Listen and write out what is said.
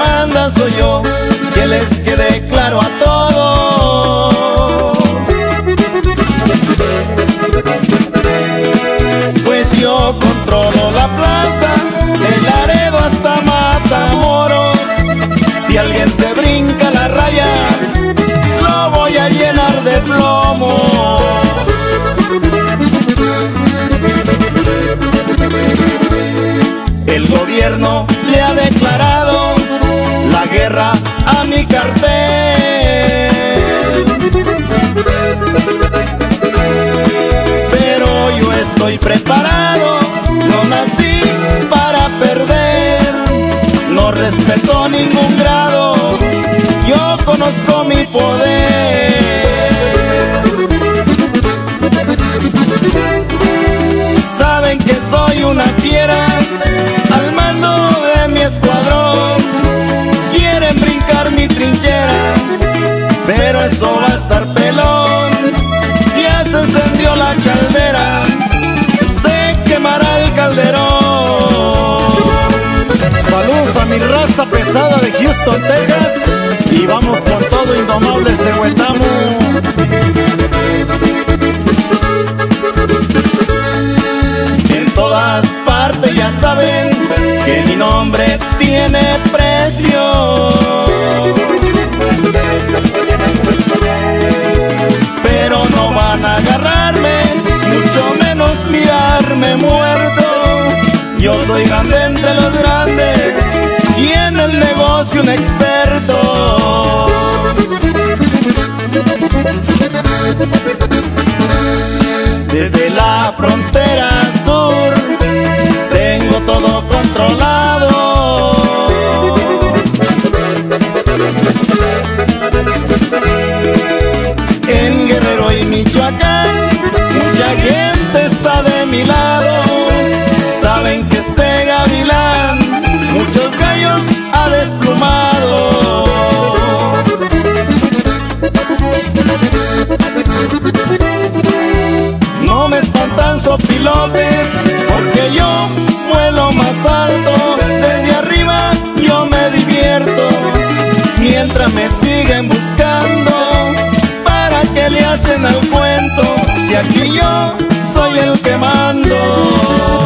manda soy yo, que les quede claro a todos. Pues yo controlo la plaza, el Laredo hasta Matamoros. Si alguien se brinca la raya, lo voy a llenar de plomo. El gobierno le ha declarado a mi cartel. Pero yo estoy preparado, no nací para perder. No respeto ningún grado, yo conozco mi poder. Estar pelón. Ya se encendió la caldera, se quemará el calderón. Saludos a mi raza pesada de Houston, Texas. Y vamos con todo Indomables de Huetamo. En todas partes ya saben que mi nombre tiene precio. Yo soy grande entre los grandes y en el negocio un experto. Desde la frontera No me espantan sopilotes, porque yo vuelo más alto. Desde arriba yo me divierto, mientras me siguen buscando. ¿Para qué le hacen al cuento? Si aquí yo soy el que mando.